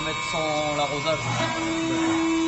mettre sans l'arrosage.